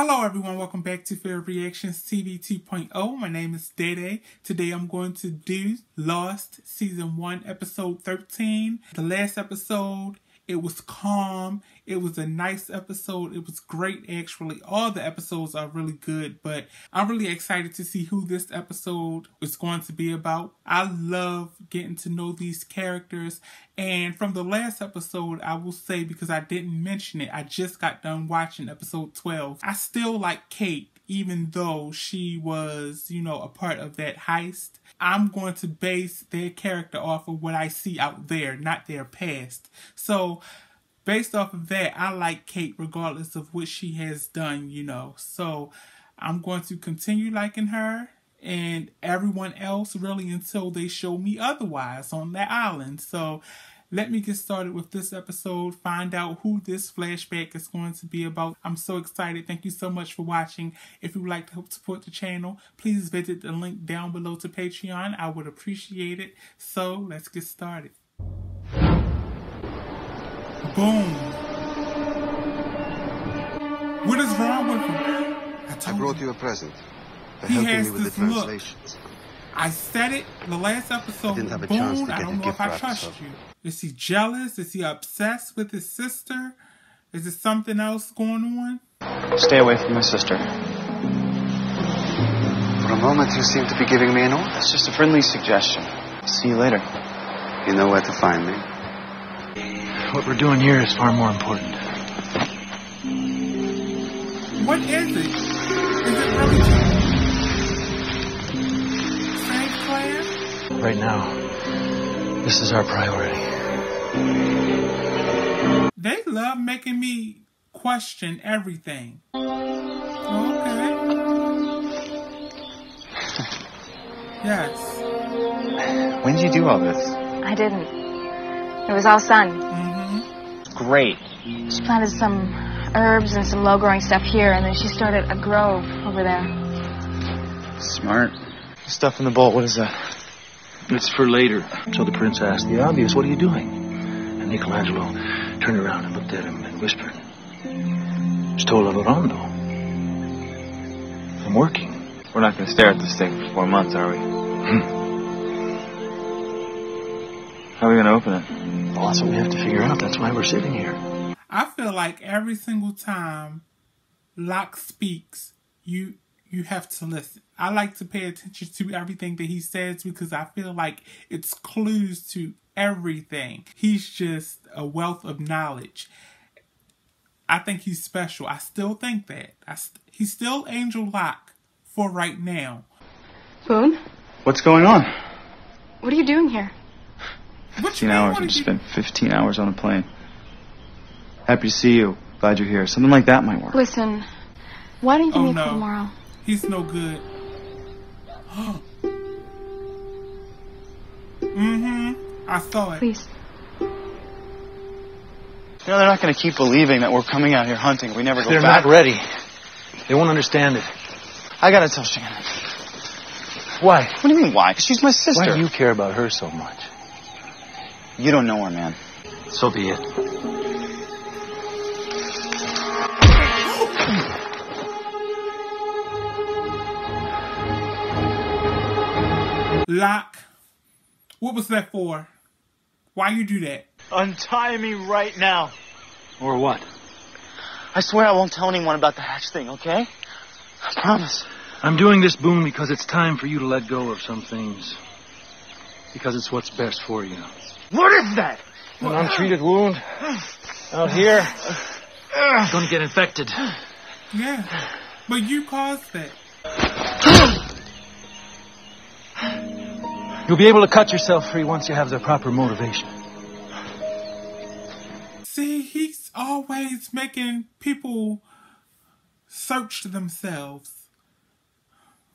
Hello everyone, welcome back to Fear Reactions TV 2.0. My name is Dede. Today I'm going to do Lost Season 1 Episode 13. The last episode, it was calm. It was a nice episode. It was great actually. All the episodes are really good, but I'm really excited to see who this episode is going to be about. I love getting to know these characters. And from the last episode, I will say because I didn't mention it, I just got done watching episode 12. I still like Kate even though she was, you know, a part of that heist. I'm going to base their character off of what I see out there, not their past. So, based off of that, I like Kate regardless of what she has done, you know. So, I'm going to continue liking her and everyone else really until they show me otherwise on that island. So, let me get started with this episode, find out who this flashback is going to be about. I'm so excited. Thank you so much for watching. If you would like to help support the channel, please visit the link down below to Patreon. I would appreciate it. So let's get started. Boom. What is wrong with him? I, I brought you a present. For he helping has me with the this look. I said it the last episode. I didn't have a Boom, chance to I don't a know gift if I trust so- you. Is he jealous? Is he obsessed with his sister? Is there something else going on? Stay away from my sister. For a moment, you seem to be giving me an order. It's just a friendly suggestion. See you later. You know where to find me. What we're doing here is far more important. What is it? Is it really St. Clair? Right now, this is our priority. They love making me question everything. Okay. yes. When did you do all this? I didn't. It was all Sun. Mm-hmm. Great. She planted some herbs and some low growing stuff here, and then she started a grove over there. Smart. Stuff in the bowl. What is that? It's for later. So the prince asked the obvious, What are you doing? And Michelangelo turned around and looked at him and whispered, Sto lavorando. I'm working. We're not going to stare at this thing for four months, are we? Hmm. How are we going to open it? Well, that's what we have to figure out. That's why we're sitting here. I feel like every single time Locke speaks, you you have to listen. I like to pay attention to everything that he says because I feel like it's clues to everything. He's just a wealth of knowledge. I think he's special. I still think that. I st- he's still Angel Locke for right now. Boone, What's going on? what are you doing here? What 15 hours. what I just spent 15 hours on a plane. Happy to see you. Glad you're here. Something like that might work. Listen, why don't you Oh, meet no. for tomorrow? He's no good. mm-hmm. I saw it. Please. You know, they're not going to keep believing that we're coming out here hunting. We never go They're back. not ready. They won't understand it. I got to tell Shannon. Why? What do you mean, why? 'Cause she's my sister. Why do you care about her so much? You don't know her, man. So be it. Locke. What was that for? Why you do that? Untie me right now. Or what? I swear I won't tell anyone about the hatch thing, okay? I promise. I'm doing this, Boone, because it's time for you to let go of some things. Because it's what's best for you. What is that? An untreated wound out here. Gonna get infected. Yeah. But you caused that. You'll be able to cut yourself free once you have the proper motivation. See, he's always making people search themselves.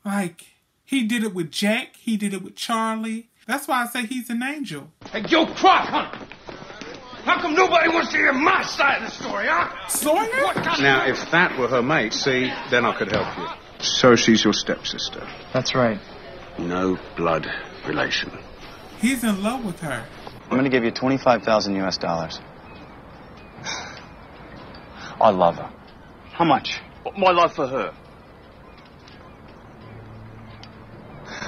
Like, he did it with Jack, he did it with Charlie. That's why I say he's an angel. Hey, yo, Croc huh? How come nobody wants to hear my side of the story, huh? Sawyer? What kind Now, if that were her mate, see, then I could help you. So she's your stepsister. That's right. No blood relation. He's in love with her. I'm going to give you 25,000 US dollars. I love her. How much? My life for her.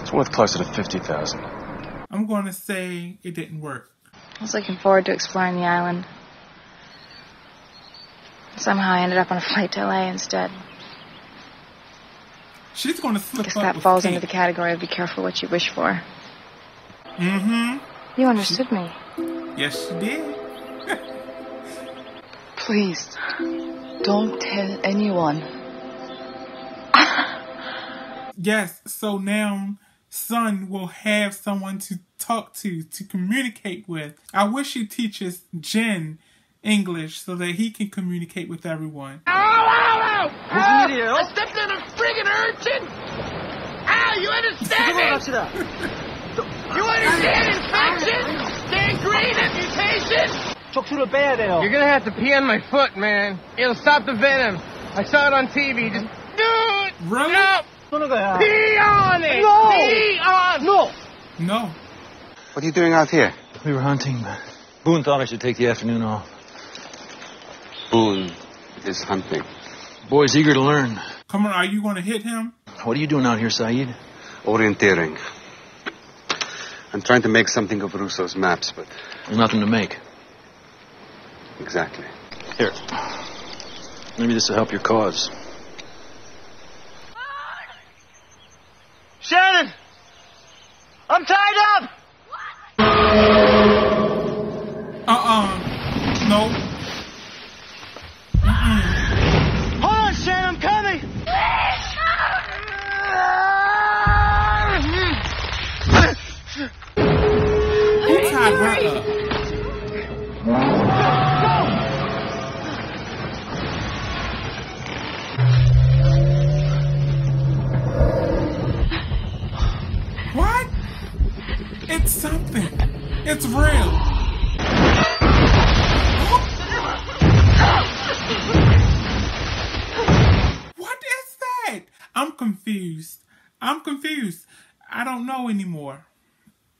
It's worth closer to 50000 I'm going to say it didn't work. I was looking forward to exploring the island. Somehow I ended up on a flight to LA instead. She's going to slip Guess up that falls Kate. under the category of be careful what you wish for. Mm-hmm. You understood me. Yes, she did. Please, don't tell anyone. Yes, so now Sun will have someone to talk to, to communicate with. I wish he teaches Jin English so that he can communicate with everyone. Ow, ow, ow! Ah, I stepped on a friggin' urchin! Ow, you understand me? You understand infection? Gangrene, amputation? You're gonna have to pee on my foot, man. It'll stop the venom. I saw it on TV. Just do it! Really? No! Pee on it! No! Pee on No! No. What are you doing out here? We were hunting, but Boone thought I should take the afternoon off. Boone is hunting. Boy's eager to learn. Come on, are you going to hit him? What are you doing out here, Sayid? Orienteering. I'm trying to make something of Rousseau's maps, but There's nothing to make. exactly. Here. Maybe this will help your cause. Confused. I'm confused. I don't know anymore.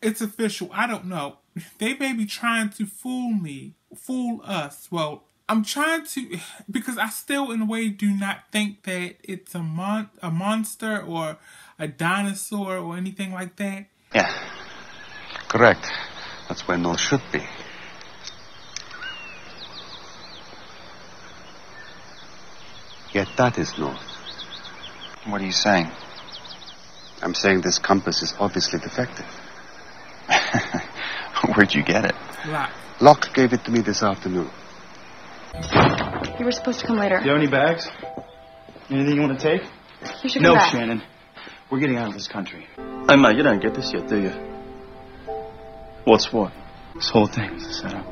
It's official. I don't know. They may be trying to fool me, fool us. Well, I'm trying to because I still, in a way, do not think that it's a mon a monster or a dinosaur or anything like that. Yeah. Correct. That's where North should be. Yet that is North. What are you saying? I'm saying this compass is obviously defective. Where'd you get it? Lock. Locke gave it to me this afternoon. You were supposed to come later. Do you have any bags? Anything you want to take? You should come No, back. Shannon. We're getting out of this country. Hey, mate, you don't get this yet, do you? What's what? This whole thing is a setup.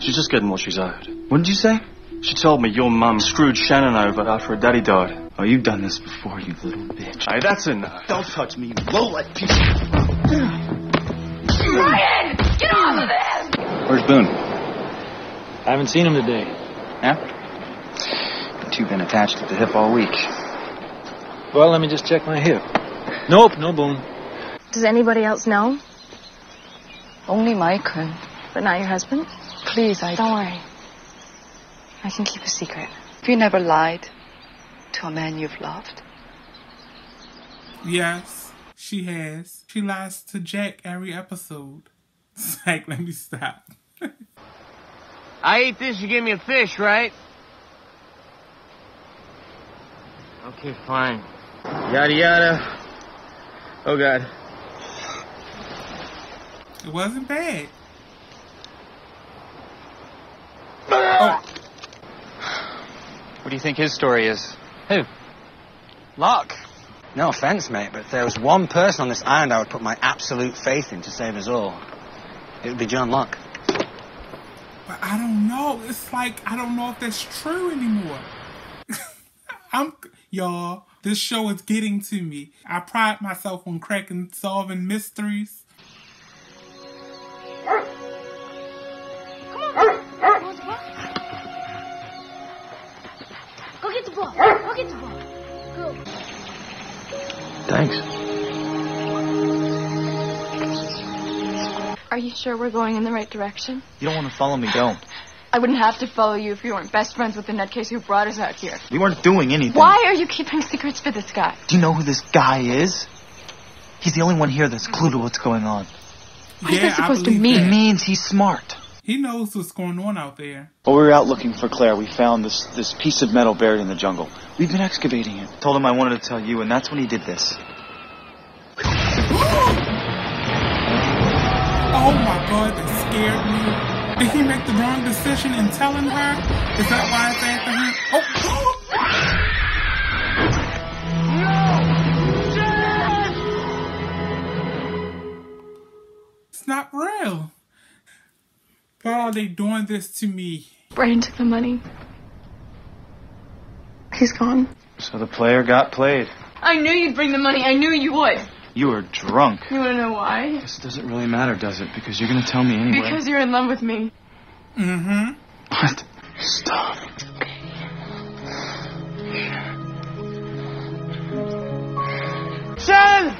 She's just getting what she's owed. What did you say? She told me your mum screwed Shannon over after her daddy died. Oh, you've done this before, you little bitch. Hey, that's enough. Don't touch me, you low-life piece of... Ryan! Get off of him! Where's Boone? I haven't seen him today. Yeah? You two been attached at the hip all week. Well, let me just check my hip. Nope, no Boone. Does anybody else know? Only Michael. But not your husband? Please, I Don't worry. I can keep a secret. Have you never lied to a man you've loved? Yes, she has. She lies to Jack every episode. It's like, let me stop. I ate this, you gave me a fish, right? Okay, fine. Yada yada. Oh god. It wasn't bad. Oh, What do you think his story is? Who? Locke. No offense, mate, but if there was one person on this island I would put my absolute faith in to save us all, it would be John Locke. but I don't know. It's like I don't know if that's true anymore. I'm y'all. This show is getting to me. I pride myself on cracking, solving mysteries. Are you sure we're going in the right direction? You don't want to follow me, don't. I wouldn't have to follow you if you weren't best friends with the nutcase who brought us out here. We weren't doing anything. Why are you keeping secrets for this guy? Do you know who this guy is? He's the only one here that's clue to what's going on. What is that supposed to mean? It means he's smart. He knows what's going on out there. While we were out looking for Claire, we found this, this piece of metal buried in the jungle. We've been excavating it. Told him I wanted to tell you, and that's when he did this. Oh my god, that scared me. Did he make the wrong decision in telling her? Is that why it's after him? Oh! It's not real. Why are they doing this to me? Brian took the money. He's gone. So the player got played. I knew you'd bring the money. I knew you would. You are drunk. You want to know why? This doesn't really matter, does it? Because you're going to tell me anyway. Because you're in love with me. Mm-hmm. What? Stop. Son!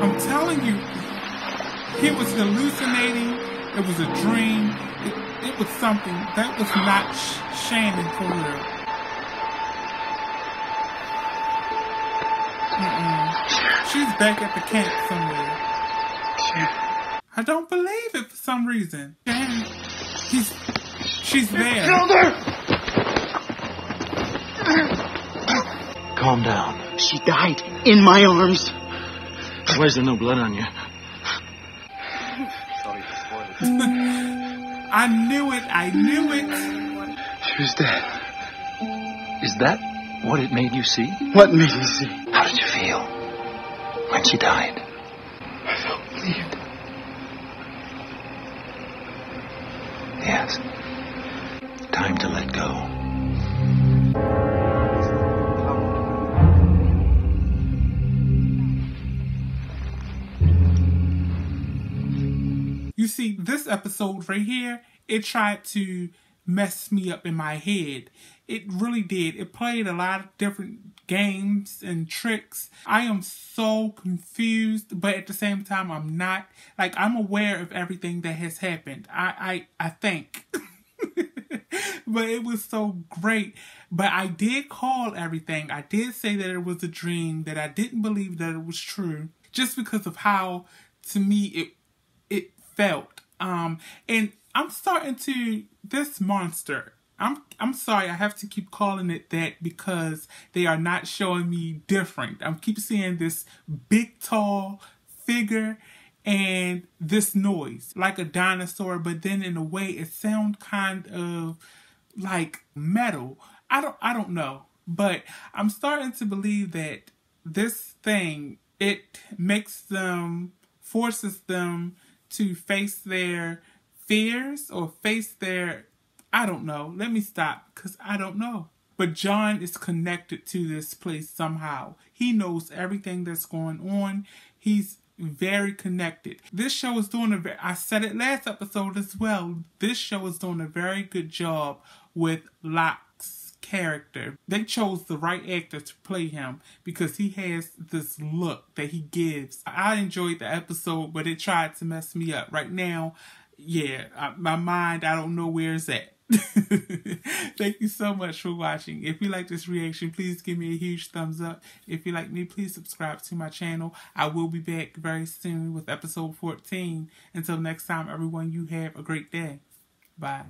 I'm telling you, he was hallucinating. It was a dream. It, it was something that was not Sh- Shannon for real. Mm-mm. She's back at the camp somewhere. I don't believe it for some reason. Shannon, he's, she's there. Killed her! Calm down. She died in my arms. Why is there no blood on you? I knew it. I knew it. She was dead. Is that what it made you see? What made me see? When she died? I felt relieved. Yes. Time to let go. You see, this episode right here, it tried to mess me up in my head. It really did. It played a lot of different games and tricks. I am so confused, but at the same time, I'm not. Like, I'm aware of everything that has happened. I, I, I think. but it was so great. But I did call everything. I did say that it was a dream, that I didn't believe that it was true, just because of how, to me, it it felt. Um, and I'm starting to this monster. I'm I'm sorry, I have to keep calling it that because they are not showing me different. I'm keep seeing this big tall figure and this noise like a dinosaur, but then in a way it sounds kind of like metal. I don't I don't know, but I'm starting to believe that this thing it makes them forces them to face their fears or face their I don't know. Let me stop cuz I don't know. But John is connected to this place somehow. He knows everything that's going on. He's very connected. This show is doing a I said it last episode as well. This show is doing a very good job with Locke's character. They chose the right actor to play him because he has this look that he gives. I enjoyed the episode, but it tried to mess me up. Right now, yeah, I, my mind, I don't know where it's at. Thank you so much for watching. If you like this reaction, please give me a huge thumbs up. If you like me, please subscribe to my channel. I will be back very soon with episode 14. Until next time, everyone, you have a great day. Bye.